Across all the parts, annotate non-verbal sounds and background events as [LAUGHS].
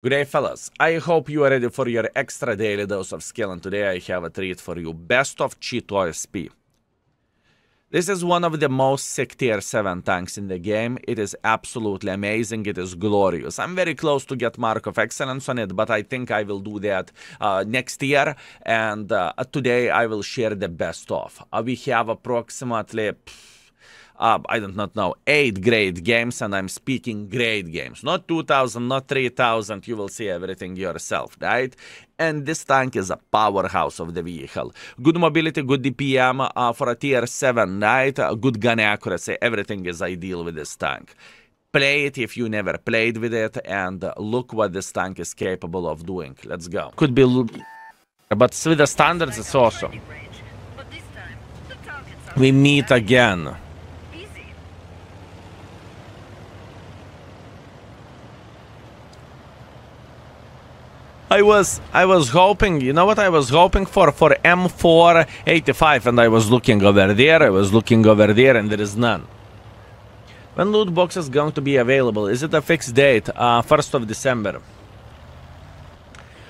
Good day, fellas. I hope you are ready for your extra daily dose of skill, and today I have a treat for you. Best of Chi-To SP. This is one of the most sick tier 7 tanks in the game. It is absolutely amazing. It is glorious. I'm very close to get Mark of Excellence on it, but I think I will do that uh, next year. And uh, today I will share the best of. Uh, we have approximately... Pff, uh, I don't not know, eight great games, and I'm speaking great games. Not 2000, not 3000, you will see everything yourself, right? And this tank is a powerhouse of the vehicle. Good mobility, good DPM uh, for a tier 7, right? Uh, good gun accuracy, everything is ideal with this tank. Play it if you never played with it, and look what this tank is capable of doing. Let's go. Could be... But with the standards, it's awesome. We meet again. I was I was hoping, you know what I was hoping for for M485 and I was looking over there, I was looking over there and there is none. When loot box is going to be available? Is it a fixed date? Uh, 1st of December.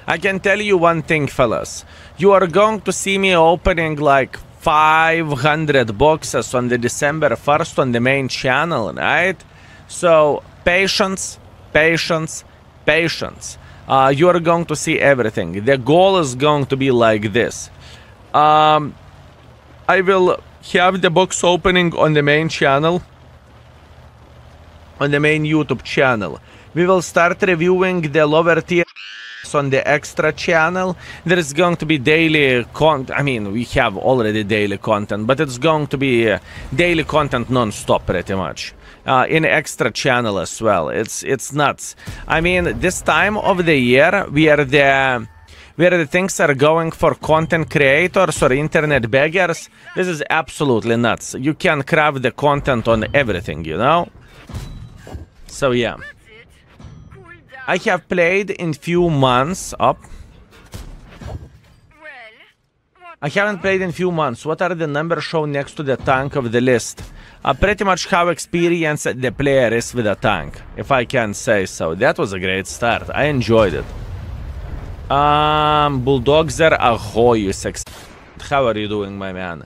I can tell you one thing, fellas. You are going to see me opening like 500 boxes on the December 1st on the main channel, right? So, patience, patience, patience uh, you are going to see everything. The goal is going to be like this. Um, I will have the box opening on the main channel, on the main YouTube channel. We will start reviewing the lower tier on the extra channel. There is going to be daily content. I mean, we have already daily content, but it's going to be uh, daily content non-stop pretty much uh, in extra channel as well. It's it's nuts. I mean, this time of the year, we are the where the things are going for content creators or internet beggars. This is absolutely nuts. You can craft the content on everything, you know. So yeah. I have played in few months up. I haven't played in few months. What are the numbers shown next to the tank of the list? Uh, pretty much how experienced the player is with a tank, if I can say so. That was a great start. I enjoyed it. Um, Bulldogzer Ahoy, you sex. How are you doing, my man?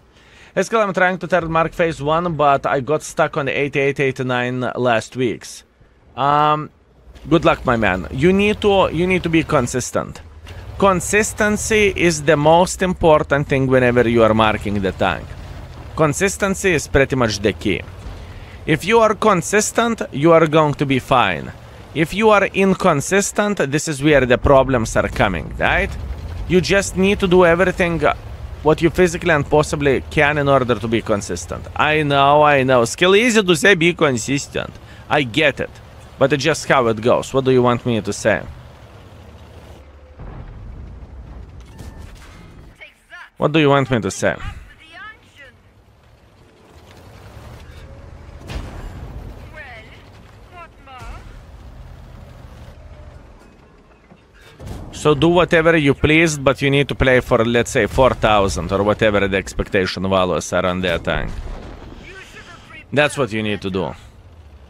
Escal, I'm trying to turn Mark Phase 1, but I got stuck on 8889 last weeks. Um, good luck, my man. You need to, you need to be consistent. Consistency is the most important thing whenever you are marking the tank. Consistency is pretty much the key. If you are consistent, you are going to be fine. If you are inconsistent, this is where the problems are coming, right? You just need to do everything uh, what you physically and possibly can in order to be consistent. I know, I know. Skill easy to say be consistent. I get it. But it's just how it goes. What do you want me to say? What do you want me to say? So do whatever you please, but you need to play for, let's say, 4,000 or whatever the expectation values are on their tank. That's what you need to do.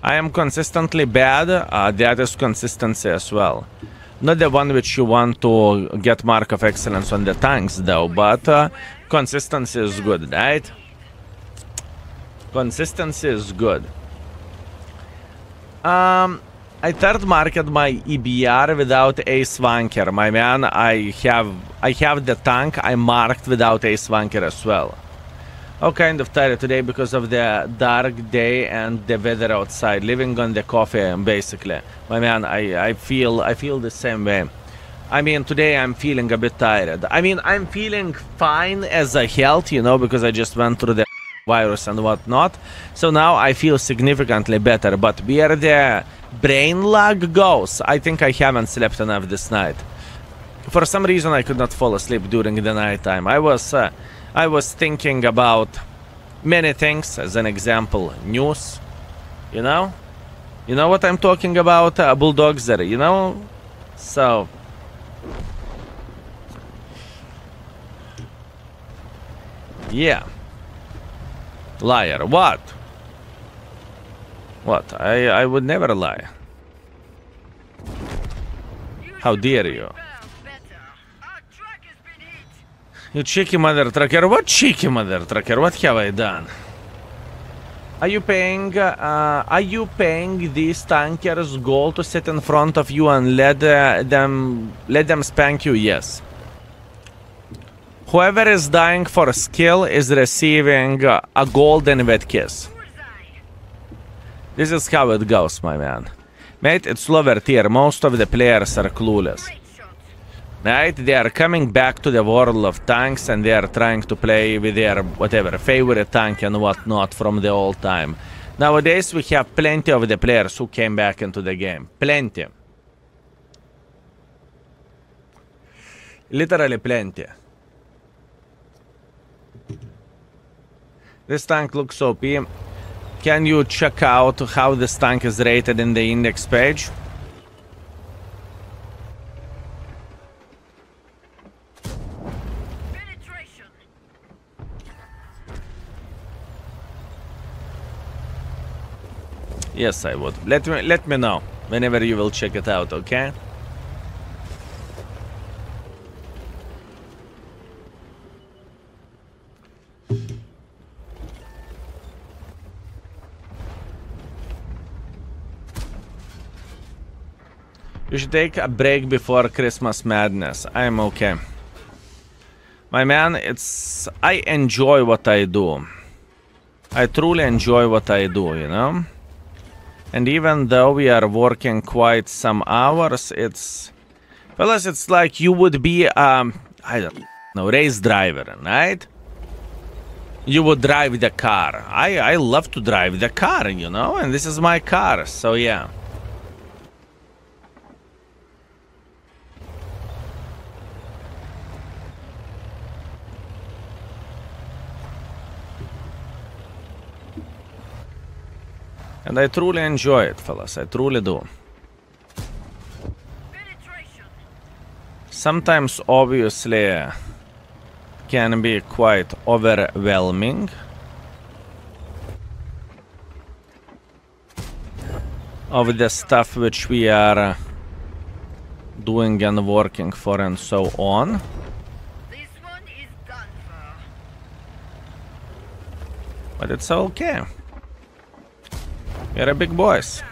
I am consistently bad, uh, that is consistency as well. Not the one which you want to get mark of excellence on the tanks though, but uh, consistency is good, right? Consistency is good. Um, I third marked my EBR without a swanker. My man, I have I have the tank I marked without a swanker as well. Oh, kind of tired today because of the dark day and the weather outside. Living on the coffee, basically. My man, I, I feel I feel the same way. I mean, today I'm feeling a bit tired. I mean, I'm feeling fine as a health, you know, because I just went through the virus and whatnot. So now I feel significantly better. But we are the brain lag goes, I think I haven't slept enough this night. For some reason, I could not fall asleep during the night time. I was, uh, I was thinking about many things. As an example, news. You know, you know what I'm talking about, uh, bulldogs. There, you know. So yeah. Liar. What? What? I, I would never lie. How dare you? You cheeky mother trucker. What cheeky mother trucker? What have I done? Are you paying? Uh, are you paying these tankers gold to sit in front of you and let uh, them let them spank you? Yes. Whoever is dying for skill is receiving uh, a golden wet kiss. This is how it goes, my man. Mate, it's lower tier. Most of the players are clueless. Right? They are coming back to the world of tanks and they are trying to play with their whatever favorite tank and whatnot from the old time. Nowadays we have plenty of the players who came back into the game. Plenty. Literally plenty. This tank looks OP. Can you check out how this tank is rated in the index page? Yes, I would. Let me let me know whenever you will check it out, okay? You should take a break before Christmas madness. I am okay. My man, it's I enjoy what I do. I truly enjoy what I do, you know? And even though we are working quite some hours, it's fellas, it's like you would be um I don't know race driver, right? You would drive the car. I I love to drive the car, you know, and this is my car, so yeah. And I truly enjoy it, fellas. I truly do. Sometimes obviously can be quite overwhelming of the stuff which we are doing and working for and so on but it's okay we're a big boys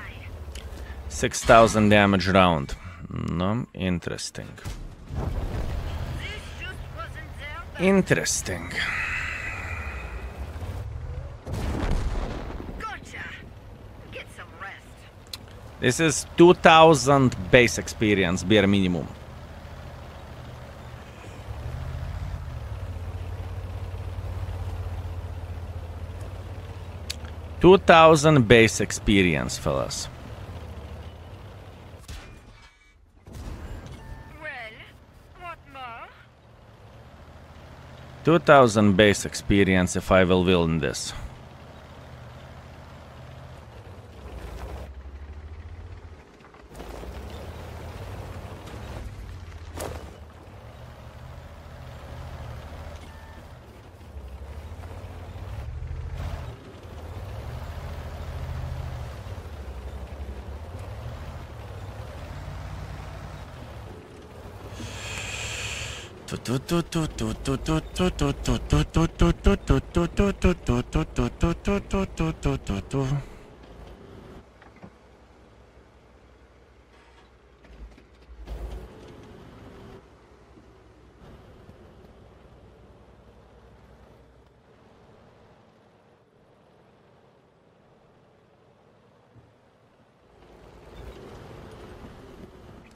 6000 damage round no interesting This just wasn't there. but interesting Gotcha. Get some rest. This is 2000 base experience, bare minimum. Two thousand base experience, fellas. Well, what more? Two thousand base experience if I will win this.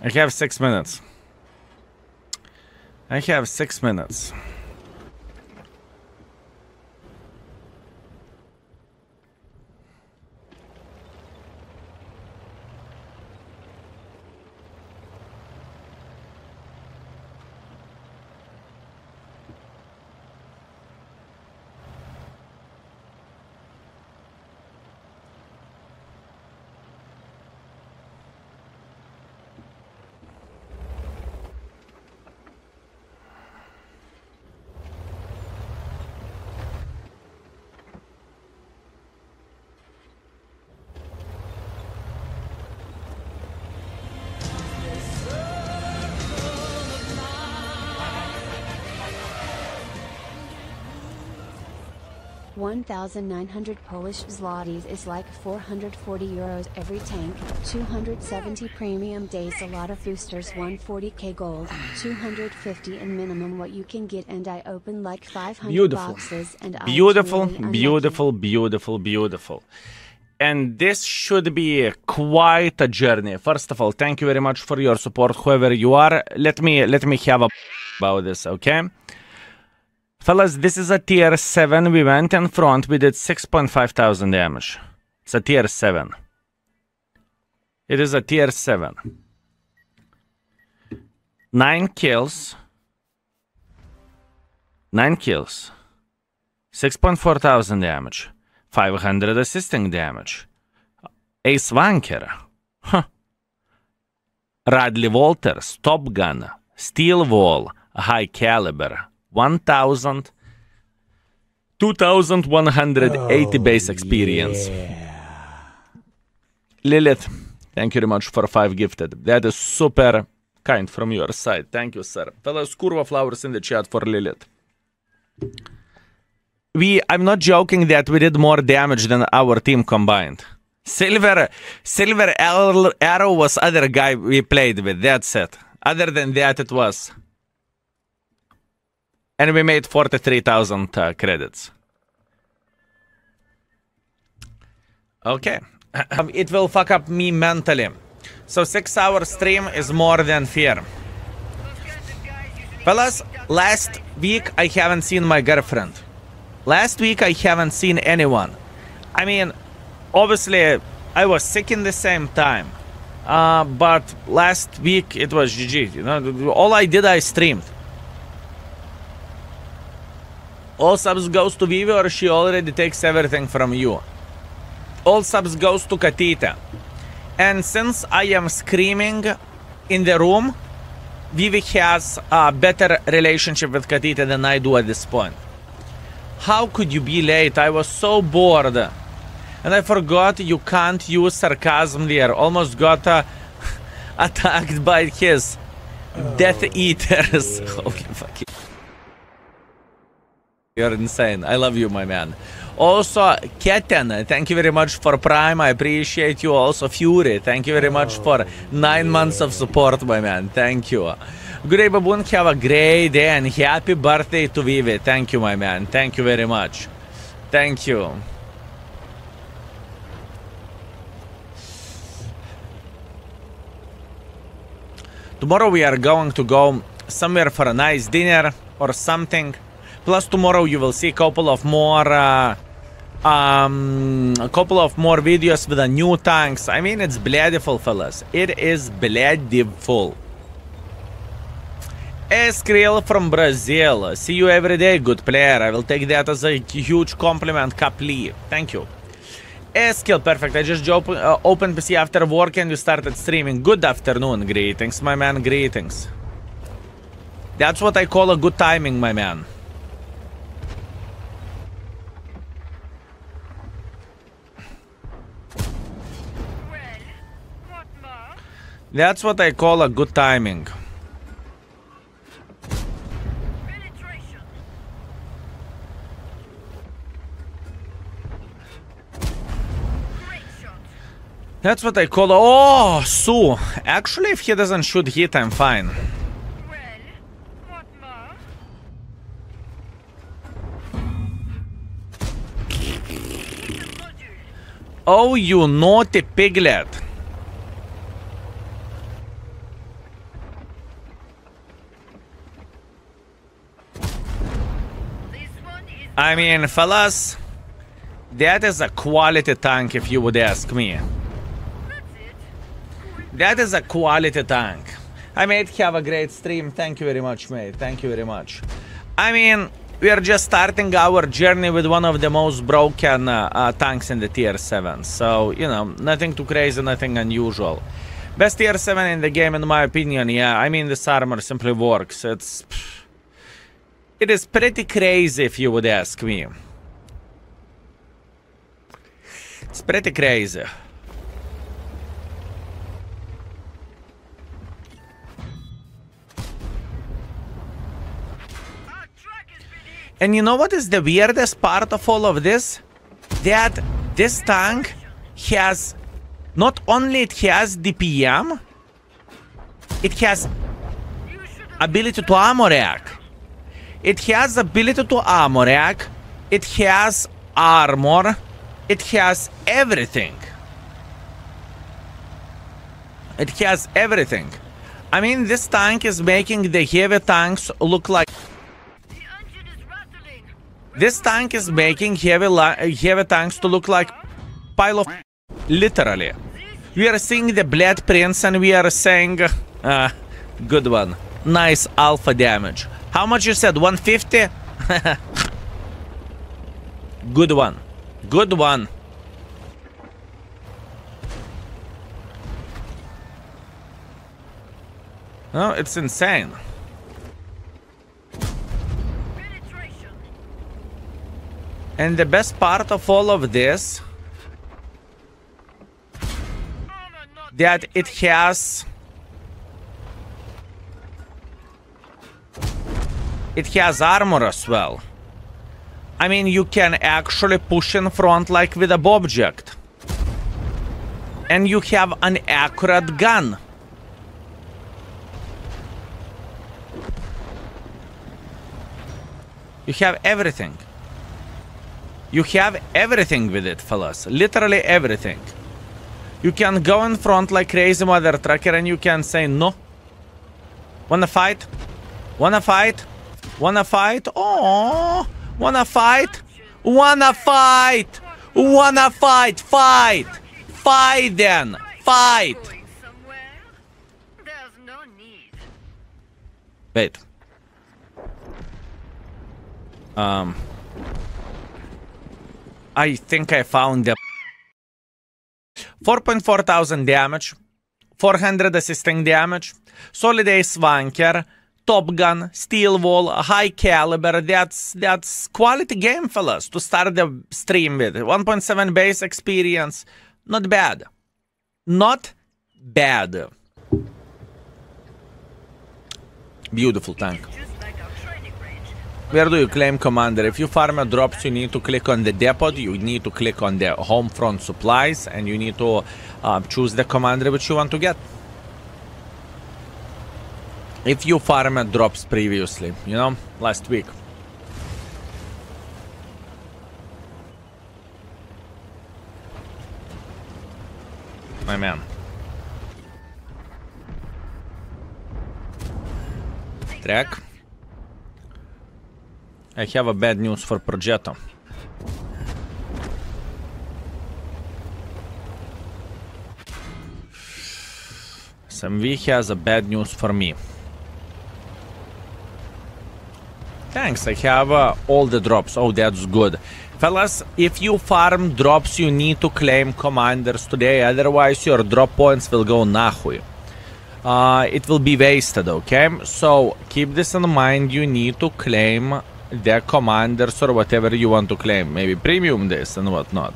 I have six minutes. I have six minutes. 1,900 Polish zlotys is like 440 euros every tank, 270 premium days a lot of boosters 140k gold, 250 in minimum what you can get and I open like 500 Beautiful. boxes and I Beautiful, really beautiful, beautiful, beautiful. And this should be quite a journey. First of all, thank you very much for your support, whoever you are. Let me let me have a about this, okay? Fellas, this is a tier 7. We went in front, we did 6.5 thousand damage. It's a tier 7. It is a tier 7. 9 kills. 9 kills. 6.4 thousand damage. 500 assisting damage. Ace Vanker. Huh. Radley Walters, Top Gun, Steel Wall, High Caliber, 1000, 2180 base experience. Lilith, thank you very much for 5 gifted. That is super kind from your side. Thank you, sir. Fellas, Kurva flowers in the chat for Lilith. We, I'm not joking that we did more damage than our team combined. Silver, Silver Arrow Arrow was other guy we played with. That's it. Other than that, it was. And we made 43,000 uh, credits. Okay. [CLEARS THROAT] Um, it will fuck up me mentally. So six hour stream is more than usually Fellas, last week I haven't seen my girlfriend. Last week I haven't seen anyone. I mean, obviously I was sick in the same time. Uh, but last week it was GG. You know, all I did I streamed. All subs goes to Vivi or she already takes everything from you. All subs goes to Katita. And since I am screaming in the room, Vivi has a better relationship with Katita than I do at this point. How could you be late? I was so bored. And I forgot you can't use sarcasm there. Almost got uh, [LAUGHS] attacked by his Death Eaters. [LAUGHS] Holy fucking. You're insane. I love you, my man. Also, Keten, thank you very much for Prime. I appreciate you. Also, Fury, thank you very much for nine months of support, my man. Thank you. Good day, Baboon. Have a great day and happy birthday to Vivi. Thank you, my man. Thank you very much. Thank you. Tomorrow we are going to go somewhere for a nice dinner or something. Plus tomorrow you will see a couple of more uh, um a couple of more videos with the new tanks. I mean it's beautiful fellas. It is beautiful. Escriel from Brazil. See you every day, good player. I will take that as a huge compliment, Capli. Thank you. Skill, perfect. I just uh, opened PC after work and you started streaming. Good afternoon. Greetings, my man. Greetings. That's what I call a good timing, my man. Well, what more? That's what I call a good timing. Penetration. Great shot. That's what I call. Oh, Sue. Actually, if he doesn't shoot hit, I'm fine. Well, what more? Module. Oh, you naughty piglet. This one is I mean, fellas, that is a quality tank, if you would ask me. That is a quality tank. I mate, have a great stream. Thank you very much, mate. Thank you very much. I mean, we are just starting our journey with one of the most broken uh, uh, tanks in the tier 7. So, you know, nothing too crazy, nothing unusual. Best tier 7 in the game, in my opinion, yeah. I mean, this armor simply works. It's. It is pretty crazy, if you would ask me. It's pretty crazy. And you know what is the weirdest part of all of this? That this tank has not only it has DPM, it has ability to armor rack. It has ability to armor rack. It has armor. It has everything. It has everything. I mean, this tank is making the heavy tanks look like. This tank is making heavy heavy tanks to look like pile of literally. We are seeing the Blood prints and we are saying, uh, good one, nice alpha damage. How much you said? 150? [LAUGHS] good one, good one. No, it's insane. And the best part of all of this that it has it has armor as well. I mean, you can actually push in front like with a object. And you have an accurate gun. You have everything. You have everything with it, fellas. Literally everything. You can go in front like crazy mother trucker and you can say no. Wanna fight? Wanna fight? Wanna fight? Oh, wanna fight? Wanna fight? Wanna fight? Fight! Fight then! Fight! Wait. Um. I think I found the 4.4 thousand damage, 400 assisting damage, solid ace wanker, top gun, steel wall, high caliber. That's that's quality game, fellas, to start the stream with. 1.7 base experience, not bad, not bad. Beautiful tank. Where do you claim commander? If you farm a drops, you need to click on the depot, you need to click on the home front supplies, and you need to uh, choose the commander which you want to get. If you farm a drops previously, you know, last week. My man. Track. I have a bad news for Progetto. SMV has a bad news for me. Thanks, I have uh, all the drops. Oh, that's good. Fellas, if you farm drops, you need to claim commanders today, otherwise your drop points will go nahui. Uh, it will be wasted, okay? So keep this in mind. You need to claim the commanders or whatever you want to claim. Maybe premium this and whatnot.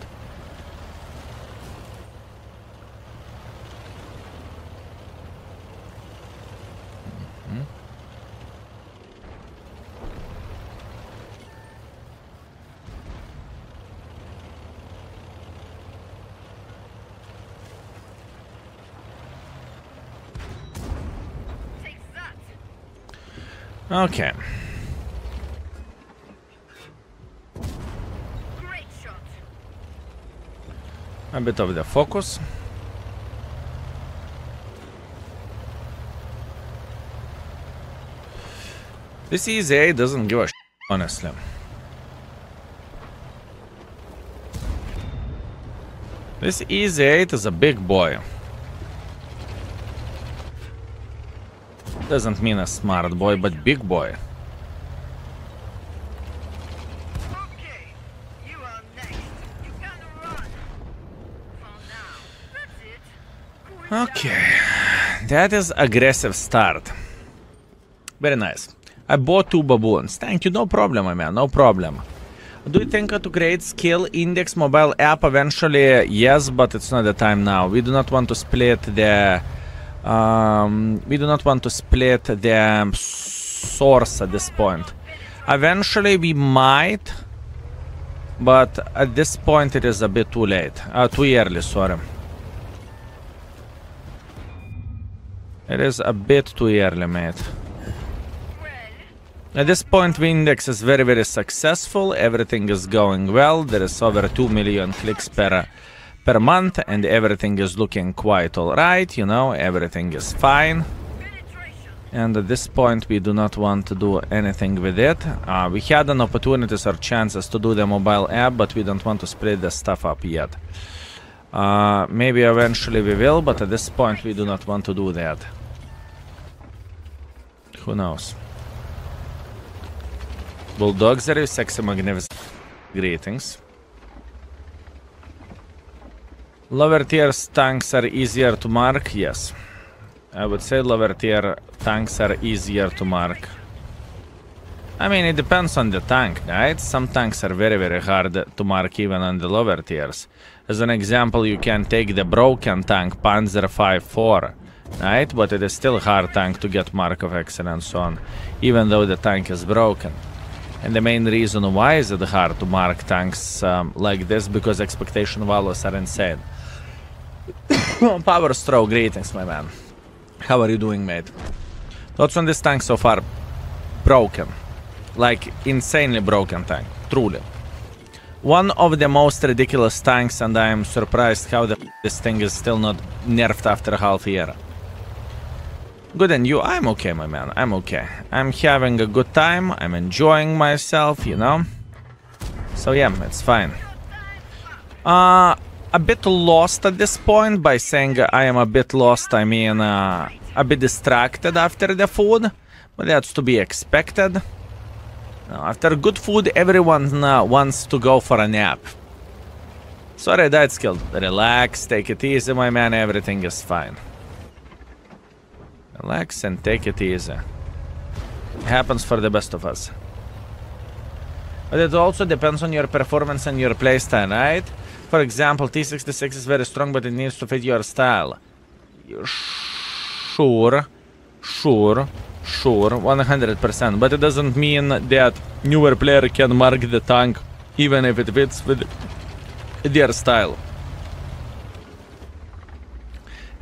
Okay. Great shot. A bit of the focus. This EZ8 doesn't give a sh- honestly. This EZ8 is a big boy. Doesn't mean a smart boy, but big boy. Okay. You are next. You can run. For now. That's it. Cool down. Okay, that is aggressive start. Very nice. I bought two baboons. Thank you. No problem, my man. No problem. Do you think to create skill index mobile app eventually? Yes, but it's not the time now. We do not want to split the. Um, we do not want to split the source at this point. Eventually we might, but at this point it is a bit too late. Uh, too early, sorry. It is a bit too early, mate. At this point, the index is very, very successful. Everything is going well. There is over 2 million clicks per per month, and everything is looking quite alright. You know, everything is fine. And at this point, we do not want to do anything with it. Uh, we had an opportunities or chances to do the mobile app, but we don't want to split the stuff up yet. Uh, maybe eventually we will, but at this point, we do not want to do that. Who knows? Bulldozer, sexy magnificent. Greetings. Lower tier tanks are easier to mark, yes. I would say lower tier tanks are easier to mark. I mean, it depends on the tank, right? Some tanks are very, very hard to mark even on the lower tiers. As an example, you can take the broken tank Panzer 5-4, right? But it is still hard tank to get mark of excellence on, even though the tank is broken. And the main reason why is it hard to mark tanks um, like this because expectation values are insane. [LAUGHS] Power Stroke, greetings, my man. How are you doing, mate? Thoughts on this tank so far? Broken. Like, insanely broken tank. Truly. One of the most ridiculous tanks, and I am surprised how the, [LAUGHS] this thing is still not nerfed after half a year. Good and you? I'm okay, my man. I'm okay. I'm having a good time. I'm enjoying myself, you know? So yeah, it's fine. Uh, a bit lost at this point. By saying I am a bit lost, I mean uh, a bit distracted after the food. But that's to be expected. After good food, everyone uh, wants to go for a nap. Sorry, died skill. Relax, take it easy, my man. Everything is fine. Relax and take it easy. It happens for the best of us. But it also depends on your performance and your playstyle, right? For example, T66 is very strong, but it needs to fit your style. Sure, sure, sure, 100%. But it doesn't mean that newer player can mark the tank even if it fits with their style.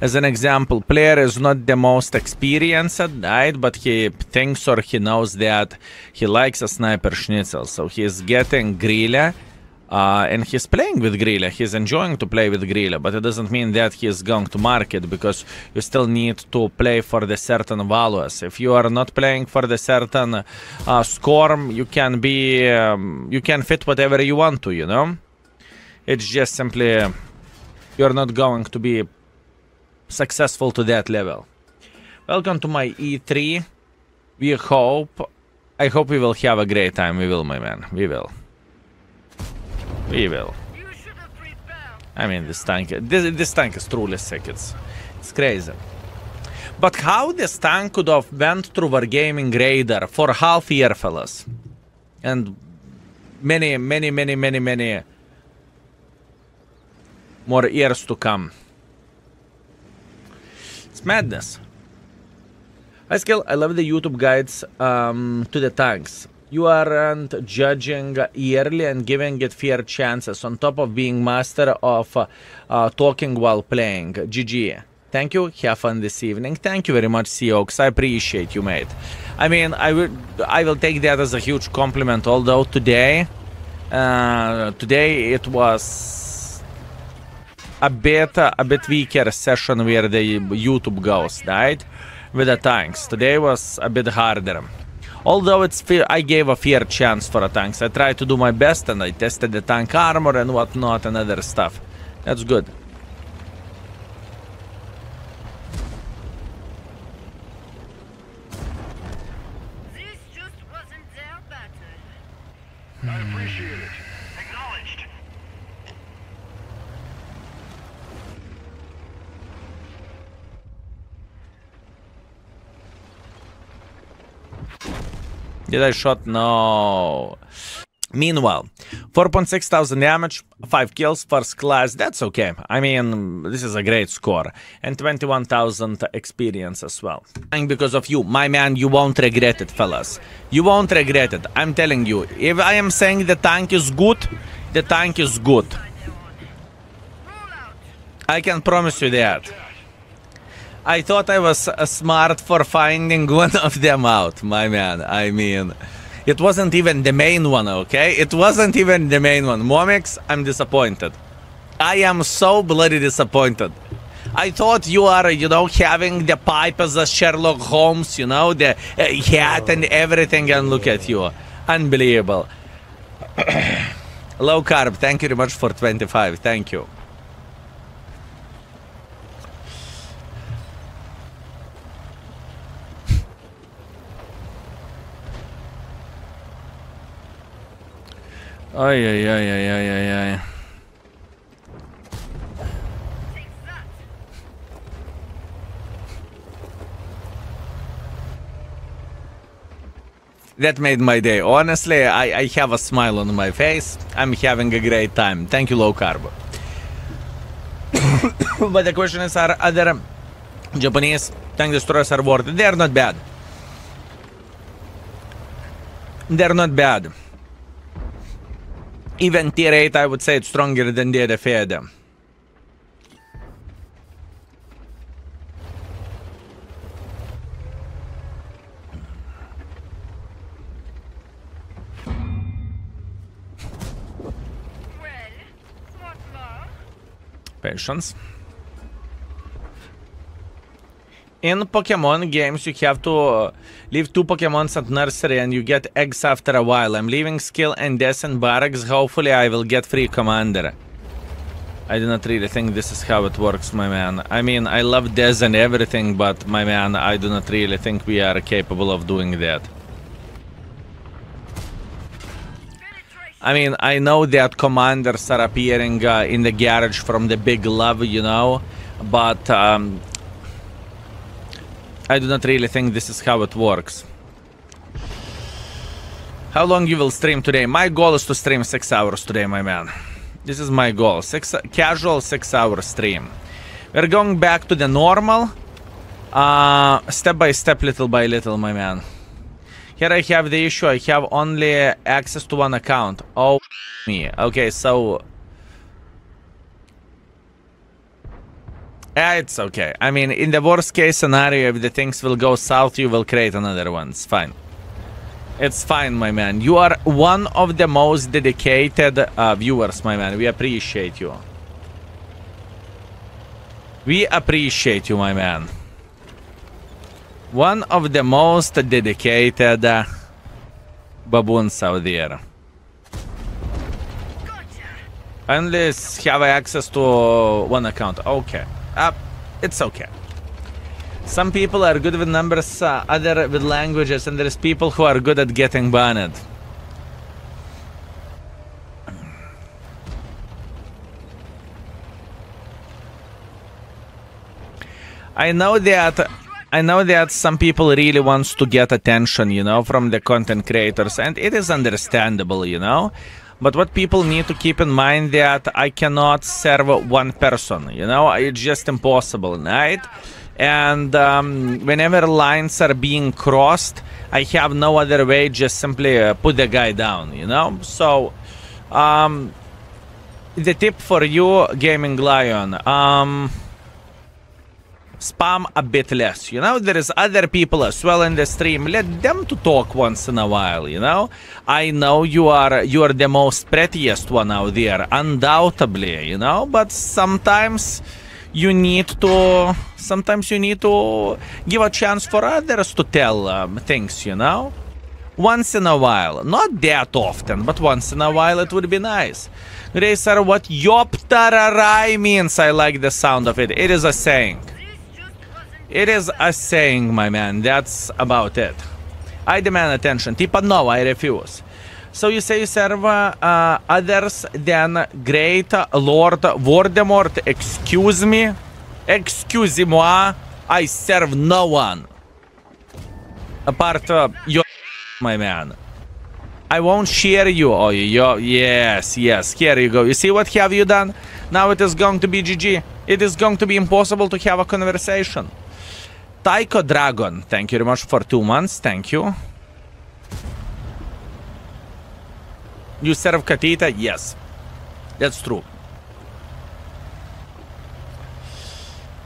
As an example, player is not the most experienced, right? But he thinks or he knows that he likes a sniper schnitzel. So he's getting Grilla uh, and he's playing with Grilla. He's enjoying to play with Grilla, but it doesn't mean that he's going to market because you still need to play for the certain values. If you are not playing for the certain uh, score, you can be, um, you can fit whatever you want to, you know? It's just simply, you're not going to be successful to that level. Welcome to my E3. We hope, I hope we will have a great time. We will, my man. We will. We will. I mean, this tank, this, this tank is truly sick. It's, it's crazy. But how this tank could have went through Wargaming Radar for half year, fellas, and many, many, many, many, many more years to come. It's madness. Hi, Skill. I love the YouTube guides um, to the tanks. You aren't judging yearly and giving it fair chances on top of being master of uh, uh, talking while playing. GG. Thank you. Have fun this evening. Thank you very much, Seox. I appreciate you, mate. I mean, I will, I will take that as a huge compliment. Although today, uh, today it was a bit a bit weaker session where the YouTube goes, right? With the tanks. Today was a bit harder. Although it's fair, I gave a fair chance for the tanks. I tried to do my best and I tested the tank armor and whatnot and other stuff. That's good. This just wasn't their battle. I appreciate it. Acknowledged. Did I shot? No. Meanwhile, 4.6 thousand damage, 5 kills, first class, that's okay. I mean, this is a great score. And 21,000 experience as well. And because of you, my man, you won't regret it, fellas. You won't regret it. I'm telling you, if I am saying the tank is good, the tank is good. I can promise you that. I thought I was smart for finding [LAUGHS] one of them out, my man. I mean, it wasn't even the main one, okay? It wasn't even the main one. Momix, I'm disappointed. I am so bloody disappointed. I thought you are, you know, having the pipe as a Sherlock Holmes, you know, the uh, hat and everything, and look at you. Unbelievable. [CLEARS THROAT] Low carb, thank you very much for 25. Thank you. Ay, ay, ay, ay, ay, ay, ay. That made my day. Honestly, I, I have a smile on my face. I'm having a great time. Thank you, low carb. [COUGHS] but the question is, are other Japanese tank destroyers are worth it? They are not bad. They're not bad. Even tier 8, I would say it's stronger than the other Fede. Well? Patience. In Pokemon games, you have to uh, leave two Pokemons at nursery and you get eggs after a while. I'm leaving skill and death in barracks. Hopefully, I will get free commander. I do not really think this is how it works, my man. I mean, I love Des and everything, but my man, I do not really think we are capable of doing that. I mean, I know that commanders are appearing uh, in the garage from the big love, you know, but um, I do not really think this is how it works. How long you will stream today? My goal is to stream six hours today, my man. This is my goal. Six casual six hour stream. We're going back to the normal, uh, step by step, little by little, my man. Here I have the issue. I have only access to one account. Oh, me. Okay, so It's okay. I mean, in the worst case scenario, if the things will go south, you will create another one. It's fine. It's fine, my man. You are one of the most dedicated uh, viewers, my man. We appreciate you. We appreciate you, my man. One of the most dedicated uh, baboons out there. Only have access to one account. Okay. Uh, it's okay. Some people are good with numbers, uh, other with languages, and there's people who are good at getting banned. I know that I know that some people really wants to get attention, you know, from the content creators, and it is understandable, you know. But what people need to keep in mind that I cannot serve one person, you know, it's just impossible, right? And um, whenever lines are being crossed, I have no other way, just simply uh, put the guy down, you know? So, um, the tip for you, Gaming Lion, um, spam a bit less you know? There is other people as well in the stream. Let them to talk once in a while you know? I know you are you are the most prettiest one out there undoubtedly you know? But sometimes you need to sometimes you need to give a chance for others to tell um, things you know? Once in a while. Not that often but once in a while it would be nice. Racer, what yoptararai means, I like the sound of it. It is a saying. It is a saying, my man. That's about it. I demand attention. Tipa, no, I refuse. So you say you serve uh, others than great Lord Voldemort? Excuse me? Excuse-moi? I serve no one. Apart uh, your my man. I won't share you. Oh, you, yes, yes. Here you go. You see what have you done? Now it is going to be GG. It is going to be impossible to have a conversation. Taiko Dragon, thank you very much for two months. Thank you. You serve Katita? Yes. That's true.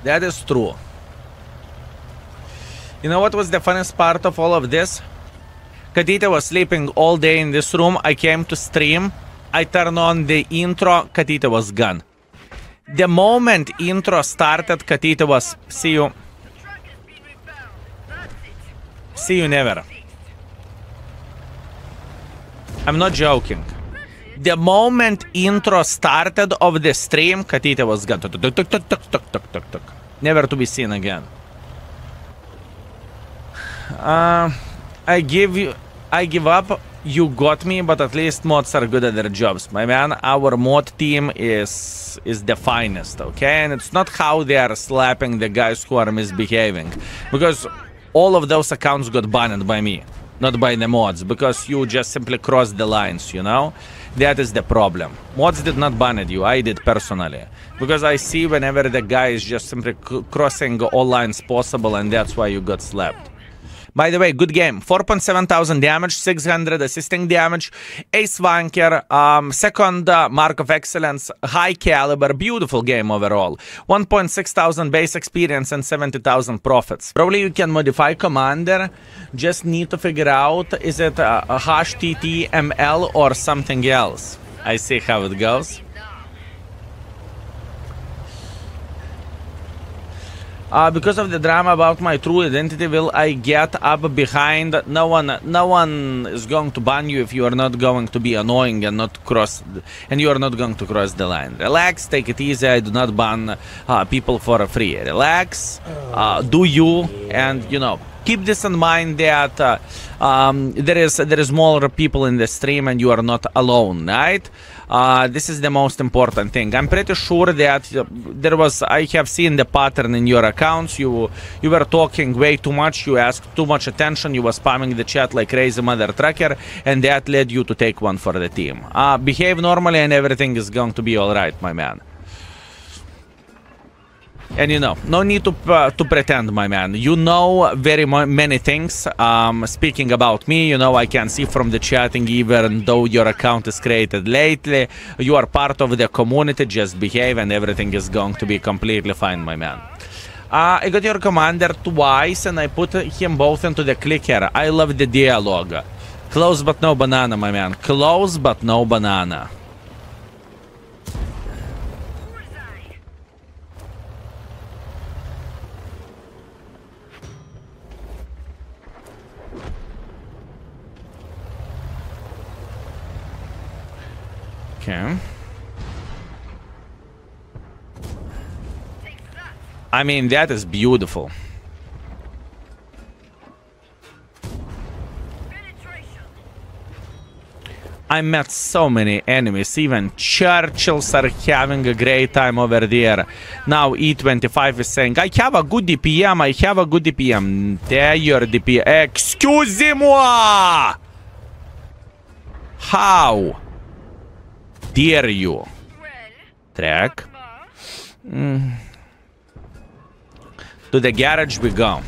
That is true. You know what was the funniest part of all of this? Katita was sleeping all day in this room. I came to stream. I turned on the intro. Katita was gone. The moment intro started, Katita was see you. See you never. I'm not joking. The moment intro started of the stream, Katita was gone. Tuk, tuk, tuk, tuk, tuk, tuk, tuk, tuk. Never to be seen again. Uh, I give you... I give up. You got me, but at least mods are good at their jobs. My man, our mod team is is the finest, okay? And it's not how they are slapping the guys who are misbehaving. Because all of those accounts got banned by me, not by the mods, because you just simply crossed the lines, you know? That is the problem. Mods did not ban you, I did personally. Because I see whenever the guy is just simply crossing all lines possible, and that's why you got slapped. By the way, good game. 4.7 thousand damage, 600 assisting damage, ace wanker, um, second uh, mark of excellence, high caliber, beautiful game overall. 1.6 thousand base experience and 70,000 profits. Probably you can modify commander. Just need to figure out is it a, a hash or something else. I see how it goes. Uh, because of the drama about my true identity, will I get up behind? No one, no one is going to ban you if you are not going to be annoying and not cross, and you are not going to cross the line. Relax, take it easy. I do not ban uh, people for free. Relax, uh, do you, and you know, keep this in mind that uh, um, there is there is more people in the stream and you are not alone, right? Uh, this is the most important thing. I'm pretty sure that uh, there was I have seen the pattern in your accounts. You you were talking way too much. You asked too much attention. You were spamming the chat like crazy mother trucker, and that led you to take one for the team. Uh, behave normally, and everything is going to be all right, my man. And you know, no need to uh, to pretend, my man. You know very many things. Um, speaking about me, you know I can see from the chatting, even though your account is created lately, you are part of the community. Just behave, and everything is going to be completely fine, my man. Uh, I got your commander twice, and I put him both into the clicker. I love the dialogue. Close but no banana, my man. Close but no banana. Okay. I mean, that is beautiful. I met so many enemies. Even Churchills are having a great time over there. Now E25 is saying, I have a good DPM, I have a good DPM. There your DPM. Excuse-moi! How dare you? Track. more. To the garage we go.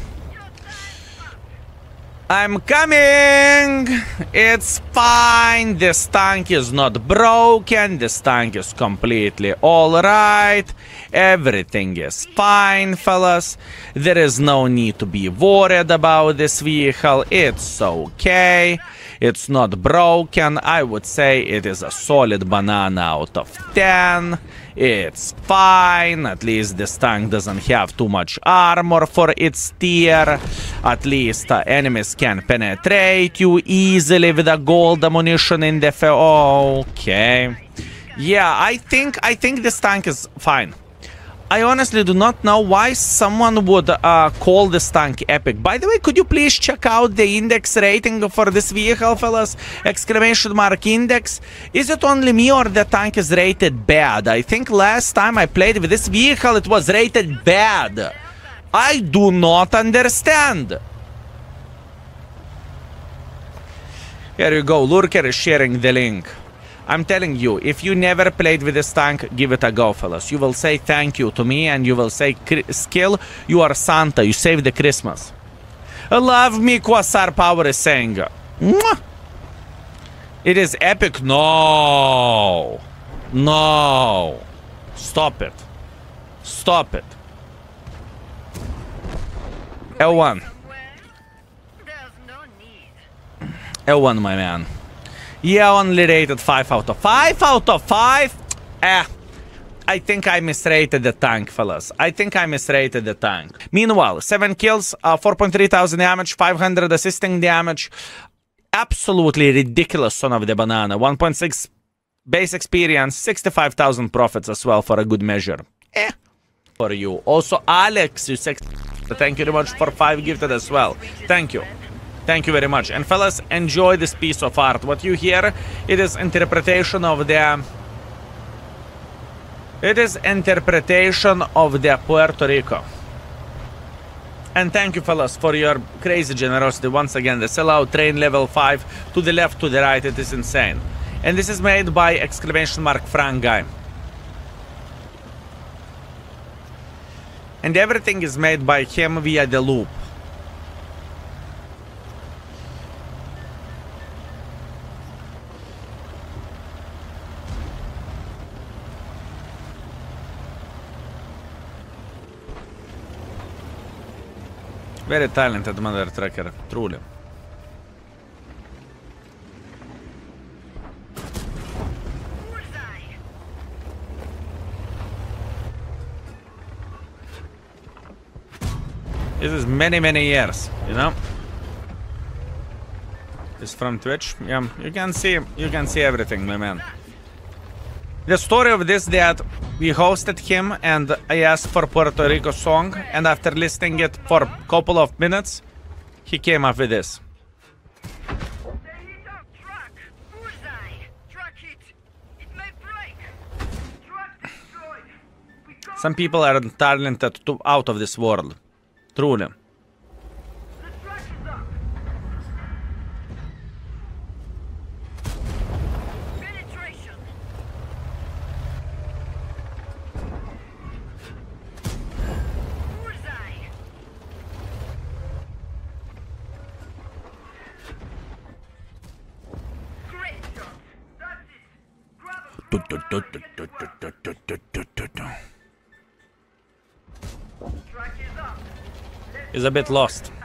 I'm coming! It's fine. This tank is not broken. This tank is completely alright. Everything is fine, fellas. There is no need to be worried about this vehicle. It's okay. It's not broken. I would say it is a solid banana out of 10. It's fine. At least this tank doesn't have too much armor for its tier. At least uh, enemies can penetrate you easily with a gold ammunition in the. Okay. Yeah, I think I think this tank is fine. I honestly do not know why someone would uh, call this tank epic. By the way, could you please check out the index rating for this vehicle, fellas? Exclamation mark index. Is it only me or the tank is rated bad? I think last time I played with this vehicle, it was rated bad. I do not understand. Here you go. Lurker is sharing the link. I'm telling you, if you never played with this tank, give it a go, fellas. You will say thank you to me and you will say, Skill, you are Santa. You saved the Christmas. Love me, Quasar Power is saying. Mwah! It is epic. No. No. Stop it. Stop it. L1. No. L1, my man. Yeah, only rated 5 out of 5 out of 5? Eh. I think I misrated the tank, fellas. I think I misrated the tank. Meanwhile, 7 kills, uh, 4.3 thousand damage, 500 assisting damage. Absolutely ridiculous son of the banana. 1.6 base experience, 65,000 profits as well for a good measure. Eh. For you. Also, Alex, you sex. Thank you very much for 5 gifted as well. Thank you. Thank you very much. And fellas, enjoy this piece of art. What you hear, it is interpretation of the... It is interpretation of the Puerto Rico. And thank you, fellas, for your crazy generosity. Once again, the sellout train level 5 to the left, to the right. It is insane. And this is made by exclamation mark Frank guy. And everything is made by him via the loop. Very talented mother tracker, truly. This is many, many years, you know? It's from Twitch. Yeah, you can see, you can see everything, my man. The story of this that we hosted him and I asked for Puerto Rico song and after listening it for a couple of minutes, he came up with this. Some people are talented to out of this world. Truly. Let's a bit lost.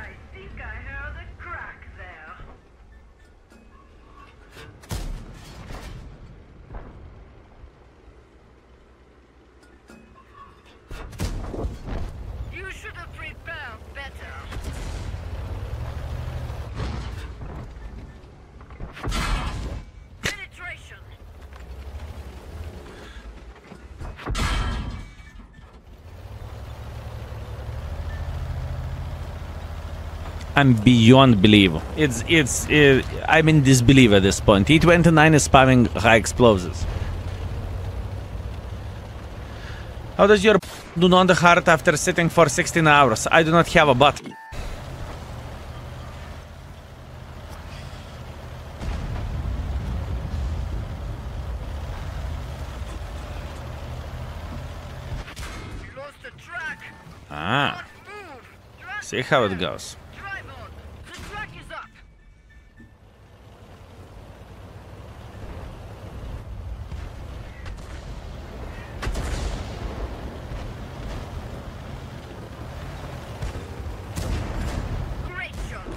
I'm beyond belief. It's it's uh, I'm in disbelief at this point. T29 is spamming high explosives. How does your [LAUGHS] do not hurt after sitting for 16 hours? I do not have a butt. You lost the track. Ah, see how it goes. Drive on. The track is up. Great shot.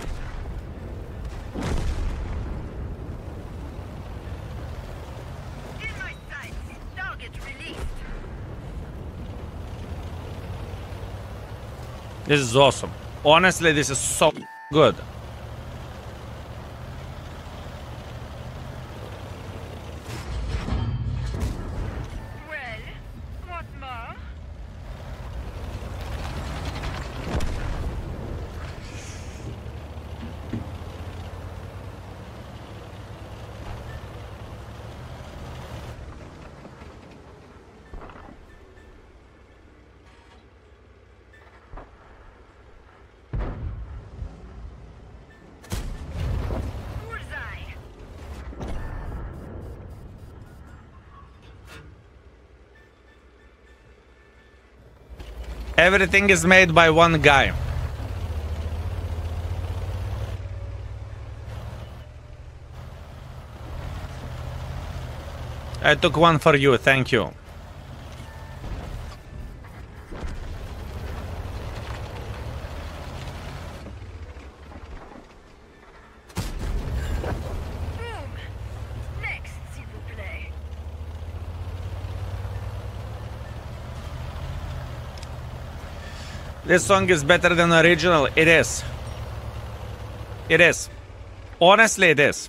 In my sights. Target released. This is awesome. Honestly, this is so good. Everything is made by one guy. I took one for you, thank you. This song is better than original. It is. It is. Honestly, it is.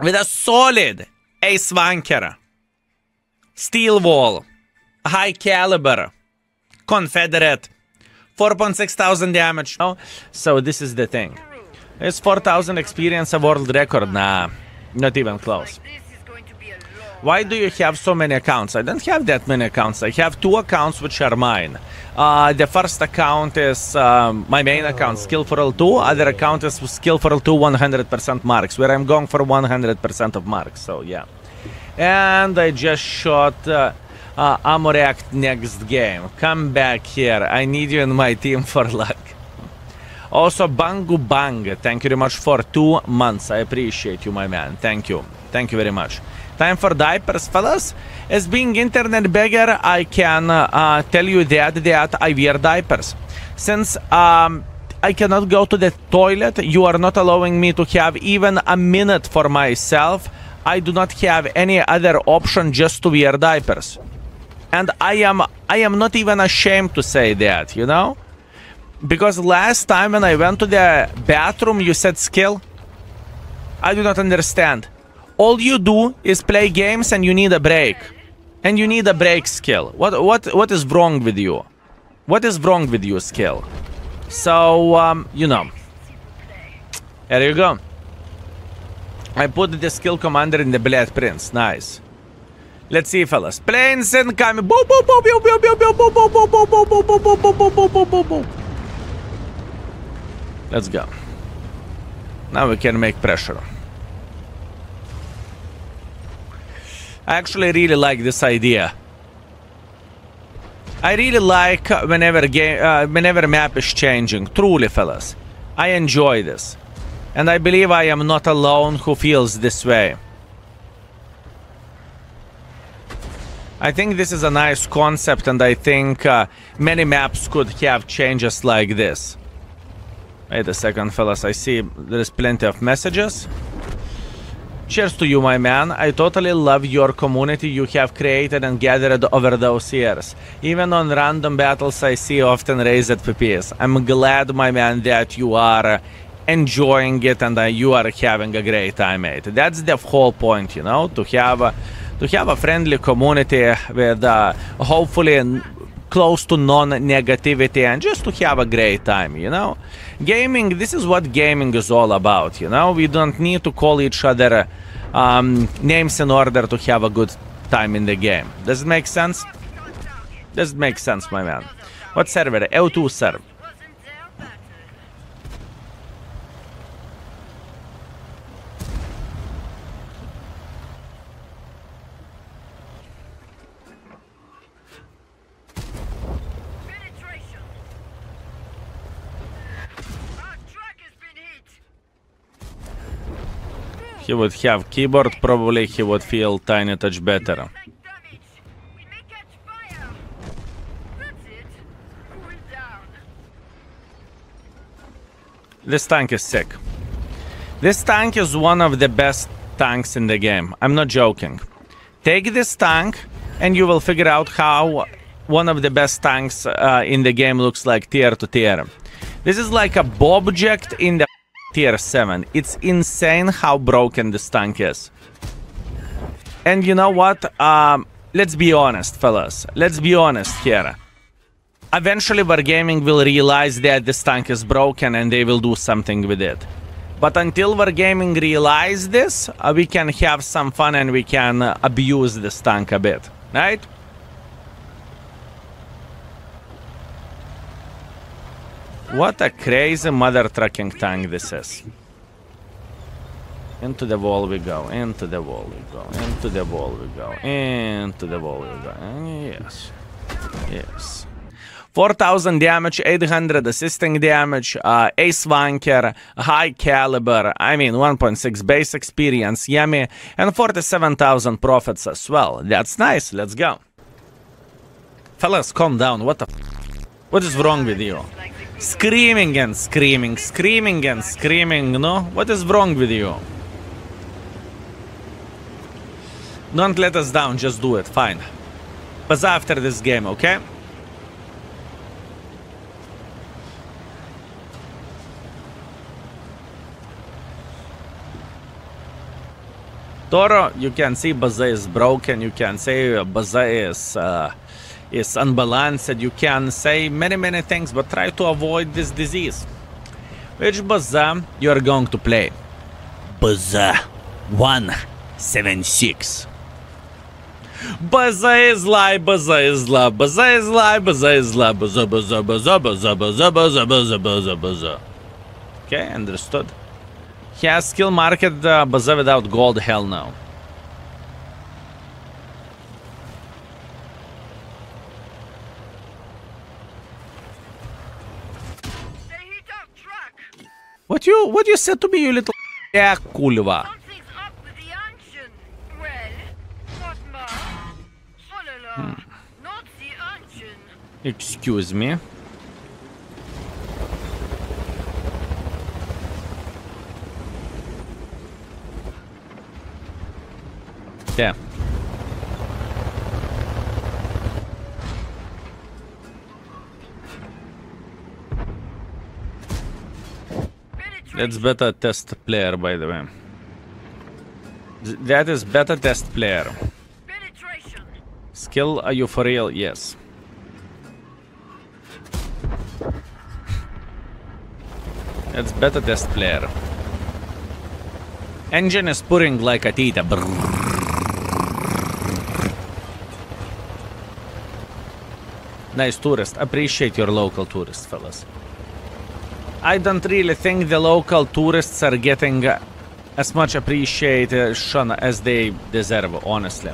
With a solid ace wanker, steel wall, high caliber, Confederate, 4.6 thousand damage. Oh, so this is the thing. It's 4,000 experience a world record. Nah, not even close. This is going to be a long Why do you have so many accounts? I don't have that many accounts. I have two accounts which are mine. Uh, the first account is um, my main account, Skillful 2. Other account is Skillful 2 100% marks, where I'm going for 100% of marks. So yeah. And I just shot uh, uh, Amoreact next game. Come back here. I need you in my team [LAUGHS] for luck. Also, Bangu Bang, thank you very much for two months. I appreciate you, my man. Thank you. Thank you very much. Time for diapers, fellas. As being internet beggar, I can uh, tell you that that I wear diapers. Since um, I cannot go to the toilet, you are not allowing me to have even a minute for myself. I do not have any other option just to wear diapers. And I am I am not even ashamed to say that, you know? Because last time when I went to the bathroom, you said skill. I do not understand. All you do is play games and you need a break. And you need a break skill. What what what is wrong with you? What is wrong with you, skill? So, um, you know. There you go. I put the skill commander in the Black Prince. Nice. Let's see, fellas. Planes incoming. Boop, Let's go. Now we can make pressure. I actually really like this idea. I really like whenever game, uh, whenever map is changing. Truly, fellas, I enjoy this, and I believe I am not alone who feels this way. I think this is a nice concept, and I think uh, many maps could have changes like this. Wait a second, fellas. I see there's plenty of messages. Cheers to you, my man. I totally love your community you have created and gathered over those years. Even on random battles, I see often raised PPs. I'm glad, my man, that you are enjoying it and uh, you are having a great time, mate. That's the whole point, you know, to have a, to have a friendly community with uh, hopefully close to non-negativity and just to have a great time, you know. Gaming, this is what gaming is all about, you know. We don't need to call each other um, names in order to have a good time in the game. Does it make sense? Does it make sense, my man? What server? L2 server. wasn't there battered. Penetration. Our track has been hit. He would have keyboard, probably he would feel tiny touch better. This tank is sick. This tank is one of the best tanks in the game. I'm not joking. Take this tank and you will figure out how one of the best tanks uh, in the game looks like tier to tier. This is like a Bobject in the tier 7. It's insane how broken this tank is. And you know what? Um, let's be honest, fellas. Let's be honest here. Eventually, Wargaming will realize that this tank is broken and they will do something with it. But until Wargaming realize this, uh, we can have some fun and we can uh, abuse this tank a bit, right? What a crazy mother trucking tank this is. Into the wall we go. Into the wall we go. Into the wall we go. Into the wall we go. Yes. Yes. 4000 damage, 800 assisting damage, uh, ace wanker, high caliber, I mean 1.6 base experience, yummy, and 47,000 profits as well. That's nice, let's go. Fellas, calm down, what the What is wrong with you? Screaming and screaming, screaming and screaming, no? What is wrong with you? Don't let us down, just do it, fine. But after this game, okay? Toro, you can see Baza is broken, you can say Baza is, uh, is unbalanced, you can say many, many things, but try to avoid this disease. Which Baza you are going to play? Baza 176. Baza is lie, Baza is lie, Baza is lie, Baza is lie, Baza, Baza, Baza, Baza, Baza, Baza, Baza, Baza, Baza. Okay, understood. He has skill market uh, Baza without gold, hell no. What you what you said to me, you little [LAUGHS] yeah, kulva. Hmm. Excuse me. Yeah. That's better test player, by the way. That is better test player. Penetration. Skill, are you for real? Yes. That's better test player. Engine is purring like a tita. Nice tourist. Appreciate your local tourist, fellas. I don't really think the local tourists are getting uh, as much appreciation as they deserve, honestly.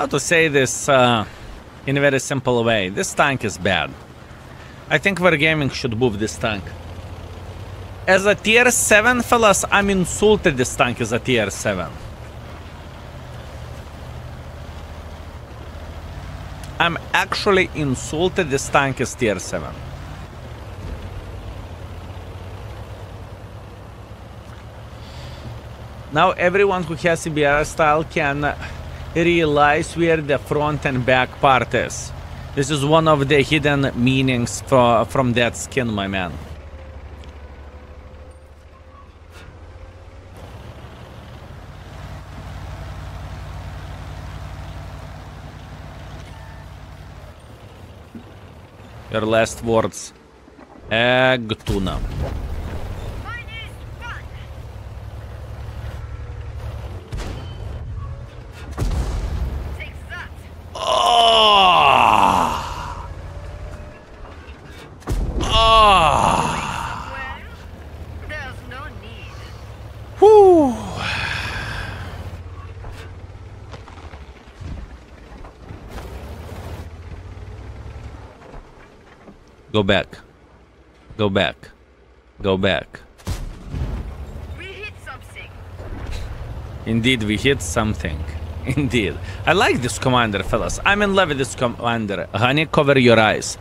How to say this uh, in a very simple way? This tank is bad. I think Wargaming should move this tank. As a tier 7, fellas, I'm insulted this tank is a tier 7. I'm actually insulted this tank is tier 7. Now everyone who has CBR style can realize where the front and back part is. This is one of the hidden meanings for, from that skin, my man. Your last words. Egg tuna. Minus one. Take that. Oh! Oh! Well, there's no need. Whew. Go back. Go back. Go back. We hit something. Indeed, we hit something. [LAUGHS] Indeed. I like this commander, fellas. I'm in love with this commander. Honey, cover your eyes.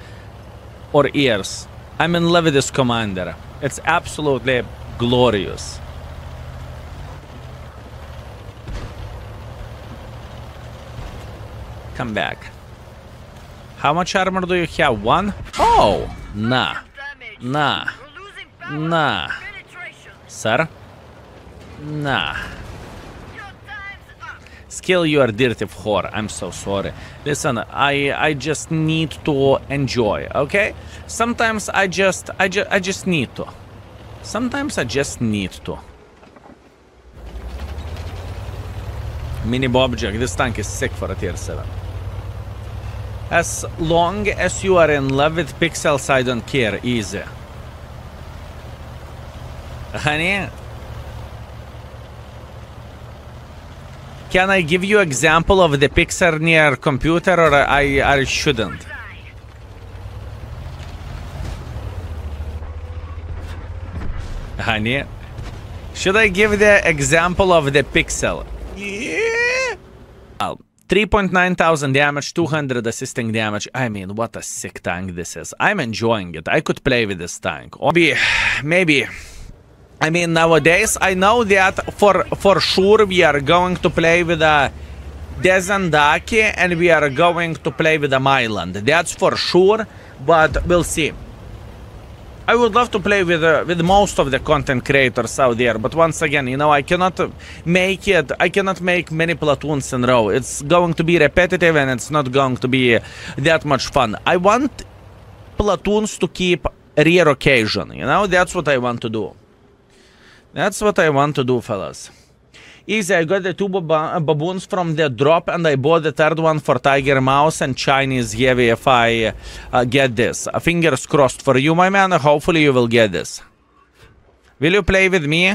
Or ears. I'm in love with this commander. It's absolutely glorious. Come back. How much armor do you have? One? Oh, nah. Nah. Nah. Sir? Nah. Skill, you are dirty whore. I'm so sorry. Listen, I I just need to enjoy. Okay. Sometimes I just I just I just need to. Sometimes I just need to. Mini Bobject, this tank is sick for a tier 7. As long as you are in love with pixels, I don't care. Easy. Honey? Can I give you example of the pixel near computer or I, I shouldn't? Honey? Should I give the example of the pixel? Yeah. Well, 3.9 thousand damage, 200 assisting damage. I mean, what a sick tank this is. I'm enjoying it. I could play with this tank. Or maybe, maybe. I mean, nowadays, I know that for for sure we are going to play with a Dezendaki and we are going to play with a Myland. That's for sure, but we'll see. I would love to play with uh, with most of the content creators out there, but once again, you know, I cannot make it. I cannot make many platoons in a row. It's going to be repetitive, and it's not going to be that much fun. I want platoons to keep rare occasion. You know, that's what I want to do. That's what I want to do, fellas. Easy, I got the two baba- baboons from the drop and I bought the third one for Tiger Mouse and Chinese Heavy if I uh, get this. Uh, fingers crossed for you, my man. Hopefully you will get this. Will you play with me?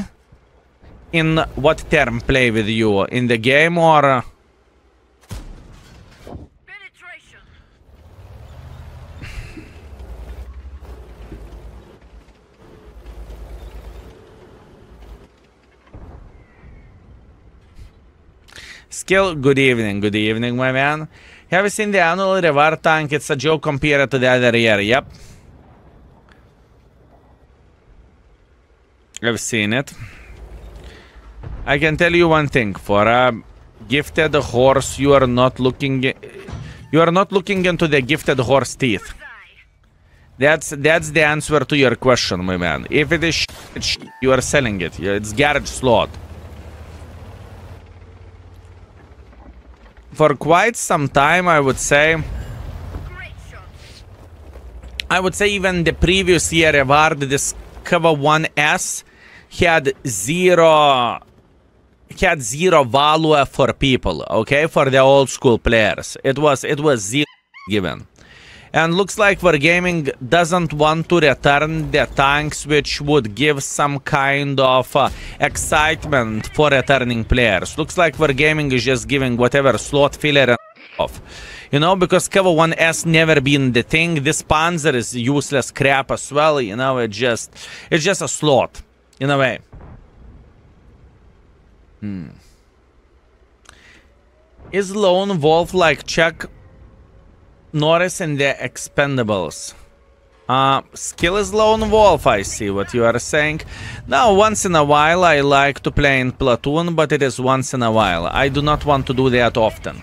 In what term play with you? In the game or... Good evening, good evening, my man. Have you seen the annual reward tank? It's a joke compared to the other year. Yep. I've seen it. I can tell you one thing. For a gifted horse, you are not looking. You are not looking into the gifted horse teeth. That's that's the answer to your question, my man. If it is, you are selling it. It's garage slot. For quite some time, I would say. I would say even the previous year reward, this Cover 1S had zero had zero value for people, okay, for the old school players. It was it was zero given. And looks like Wargaming doesn't want to return the tanks which would give some kind of uh, excitement for returning players. Looks like Wargaming is just giving whatever slot filler off. You know, because Cover 1S never been the thing. This Panzer is useless crap as well. You know, it just it's just a slot in a way. Hmm. Is Lone Wolf like Chuck Norris in the Expendables? Uh, skill is Lone Wolf, I see what you are saying. Now, once in a while, I like to play in Platoon, but it is once in a while. I do not want to do that often.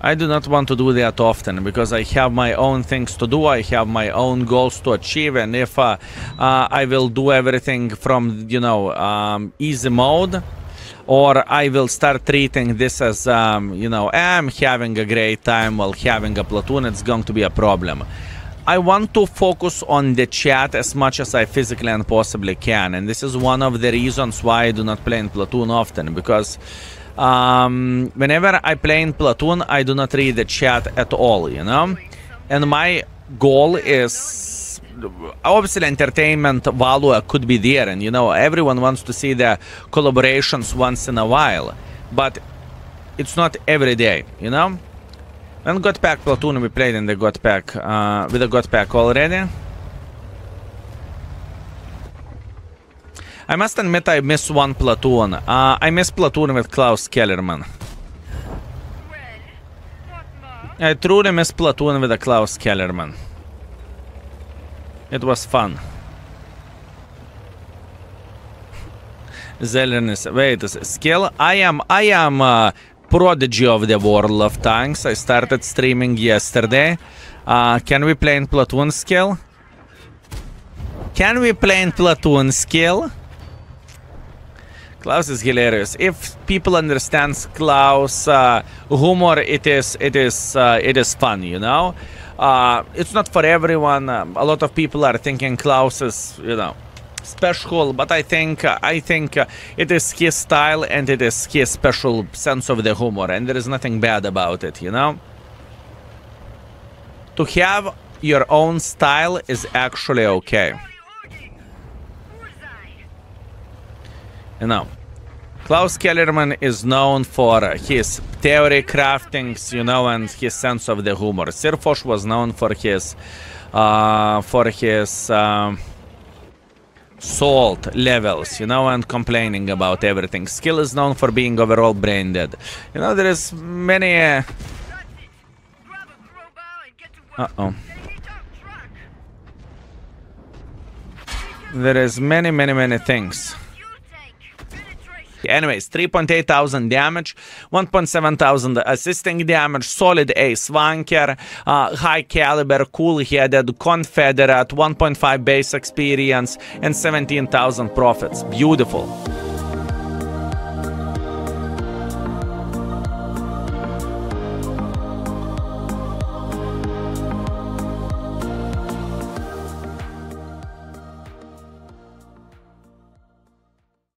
I do not want to do that often because I have my own things to do. I have my own goals to achieve, and if uh, uh, I will do everything from you know um, easy mode, or I will start treating this as um, you know I'm having a great time while having a platoon, it's going to be a problem. I want to focus on the chat as much as I physically and possibly can, and this is one of the reasons why I do not play in platoon often. Because um, whenever I play in platoon, I do not read the chat at all, you know, and my goal is obviously entertainment value could be there, and you know everyone wants to see the collaborations once in a while, but it's not every day, you know. When got pack platoon we played in the got pack uh, with the got pack already. I must admit I missed one platoon. Uh, I missed platoon with Klaus Kellerman. I truly missed platoon with a Klaus Kellerman. It was fun. Zellernis, wait. Skill? I am, I am uh, prodigy of the world of tanks. I started streaming yesterday. Uh, can we play in platoon skill? Can we play in platoon skill? Klaus is hilarious. If people understands Klaus uh, humor, it is it is uh, it is fun, you know. Uh, it's not for everyone. Um, a lot of people are thinking Klaus is, you know, special, but I think uh, I think uh, it is his style and it is his special sense of the humor, and there is nothing bad about it, you know. To have your own style is actually okay. You know, Klaus Kellerman is known for his theory craftings, you know, and his sense of the humor. SirFoch was known for his, uh, for his um, salt levels, you know, and complaining about everything. Skill is known for being overall brain dead. You know, there is many. Uh oh. There is many, many, many things. Anyways, 3.8 thousand damage, 1.7 thousand assisting damage, solid ace wanker, uh, high caliber, cool headed, confederate, 1.5 base experience, and 17,000 profits. Beautiful.